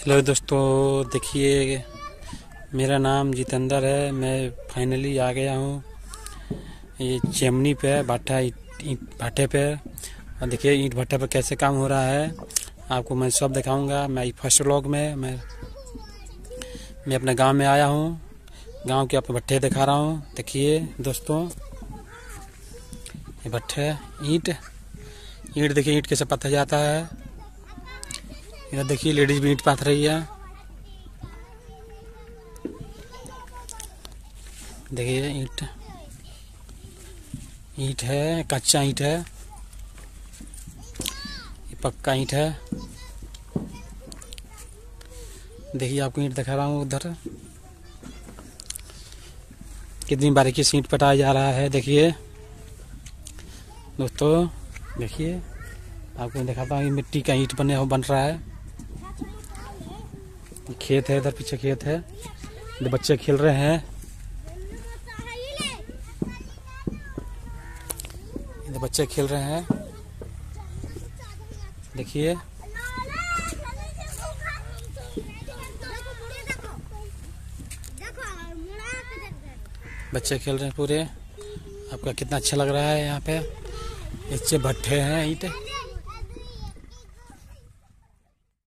Hello दोस्तों, देखिए, मेरा नाम जितेंद्र है। मैं फाइनली आ गया हूँ। ये चिमनी पे भट्टा ईट भट्टे पे और देखिए, ईंट भट्टे पे कैसे काम हो रहा है, आपको मैं सब दिखाऊँगा। मैं फ़र्स्ट व्लॉग में, मैं मैं अपने गाँव में आया हूँ। गाँव के अपने भट्टे दिखा रहा हूँ। देखिए दोस्तों, ये भट्टे ईंट ईंट देखिए, ईंट कैसे पत्थर जाता है। इधर देखिए, लेडीज़ भी ईट पाथ रही है। देखिए, ईट। ईट है, कच्चा ईट है। पक्का ईंट है। देखिए, आपको ईट दिखा रहा हूँ उधर। कितनी बारीकी से ईट पटाया जा रहा है, देखिए। दोस्तों, देखिए, आपको दिखाता हूँ मिट्टी का ईंट बने हो, बन रहा है। खेत है, इधर पीछे खेत है। बच्चे खेल रहे हैं। इधर बच्चे खेल रहे हैं। देखिए। बच्चे खेल रहे हैं पूरे। आपका कितना अच्छा लग रहा है यहाँ पे। अच्छे भट्टे हैं, ईंट।